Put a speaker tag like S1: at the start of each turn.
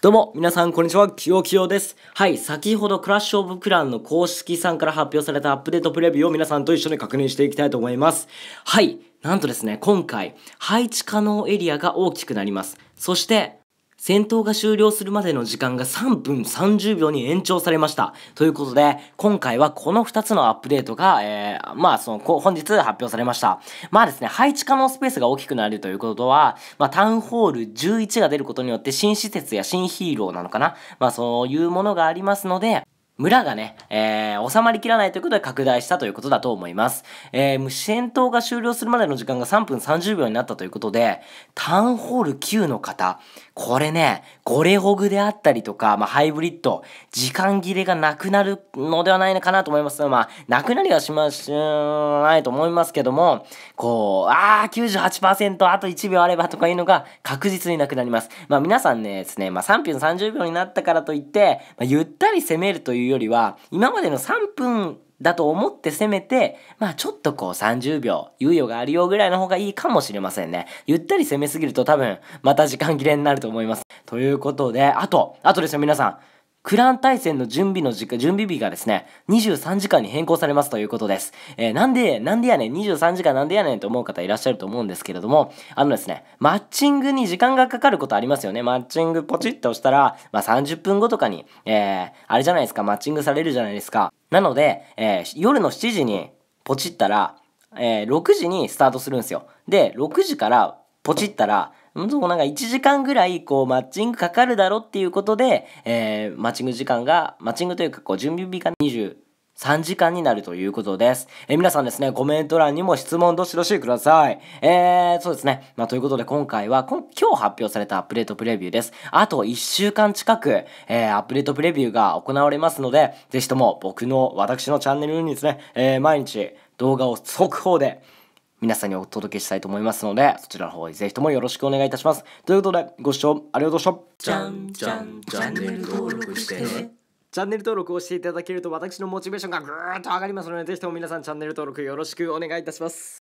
S1: どうも、皆さん、こんにちは。きよきよです。はい、先ほどクラッシュオブクランの公式さんから発表されたアップデートプレビューを皆さんと一緒に確認していきたいと思います。はい、なんとですね、今回、配置可能エリアが大きくなります。そして、戦闘が終了するまでの時間が3分30秒に延長されました。ということで、今回はこの2つのアップデートが、えー、まあ、その、本日発表されました。まあですね、配置可能スペースが大きくなるということは、まあ、タウンホール11が出ることによって新施設や新ヒーローなのかなまあ、そういうものがありますので、村がね、えー、収まりきらないということで拡大したということだと思います。えー、戦闘が終了するまでの時間が3分30秒になったということで、タウンホール9の方、これね、ゴレホグであったりとか、まあ、ハイブリッド、時間切れがなくなるのではないのかなと思います。まあ、なくなりはしましないと思いますけども、こう、あー、98%、あと1秒あればとかいうのが確実になくなります。まあ、皆さんね、ですね、まあ、3分30秒になったからといって、まあ、ゆったり攻めるというよりは、今までの3分だと思って攻めて、まあちょっとこう30秒猶予があるよぐらいの方がいいかもしれませんね。ゆったり攻めすぎると多分また時間切れになると思います。ということで、あと、あとですよ皆さん。クラン対戦の準備の時間、準備日がですね、23時間に変更されますということです。えー、なんで、なんでやねん、23時間なんでやねんと思う方いらっしゃると思うんですけれども、あのですね、マッチングに時間がかかることありますよね。マッチングポチッと押したら、まあ、30分後とかに、えー、あれじゃないですか、マッチングされるじゃないですか。なので、えー、夜の7時にポチったら、えー、6時にスタートするんですよ。で、6時からポチったら、うなんか1時間ぐらいこうマッチングかかるだろっていうことで、えー、マッチング時間が、マッチングというかこう準備日が23時間になるということです。えー、皆さんですね、コメント欄にも質問どしどしください。えー、そうですね。まあ、ということで今回は今日発表されたアップデートプレビューです。あと1週間近く、えー、アップデートプレビューが行われますので、ぜひとも僕の、私のチャンネルにですね、えー、毎日動画を速報で皆さんにお届けしたいと思いますので、そちらの方ぜひともよろしくお願いいたします。ということで、ご視聴ありがとうございました。
S2: じゃんじゃんチャンネル登録してね。
S1: チャンネル登録をしていただけると私のモチベーションがぐーっと上がりますので、ぜひとも皆さんチャンネル登録よろしくお願いいたします。